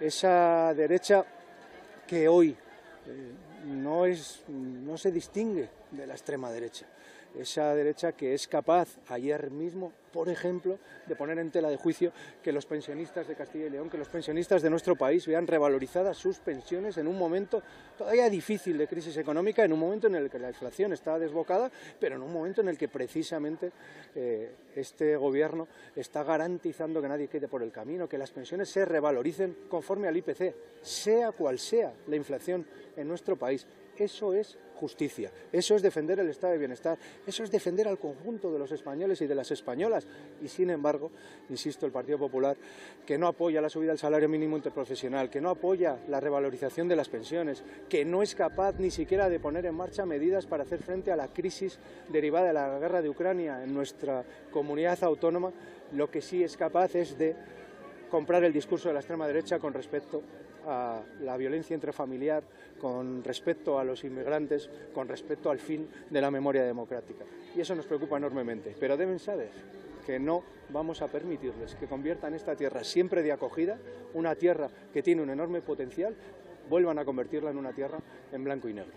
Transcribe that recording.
esa derecha que hoy eh, no, es, no se distingue de la extrema derecha esa derecha que es capaz ayer mismo, por ejemplo, de poner en tela de juicio que los pensionistas de Castilla y León, que los pensionistas de nuestro país vean revalorizadas sus pensiones en un momento todavía difícil de crisis económica, en un momento en el que la inflación está desbocada, pero en un momento en el que precisamente eh, este gobierno está garantizando que nadie quede por el camino, que las pensiones se revaloricen conforme al IPC, sea cual sea la inflación en nuestro país. Eso es justicia, eso es defender el estado de bienestar, eso es defender al conjunto de los españoles y de las españolas. Y sin embargo, insisto, el Partido Popular, que no apoya la subida del salario mínimo interprofesional, que no apoya la revalorización de las pensiones, que no es capaz ni siquiera de poner en marcha medidas para hacer frente a la crisis derivada de la guerra de Ucrania en nuestra comunidad autónoma, lo que sí es capaz es de comprar el discurso de la extrema derecha con respecto a la violencia intrafamiliar, con respecto a los inmigrantes, con respecto al fin de la memoria democrática. Y eso nos preocupa enormemente. Pero deben saber que no vamos a permitirles que conviertan esta tierra siempre de acogida, una tierra que tiene un enorme potencial, vuelvan a convertirla en una tierra en blanco y negro.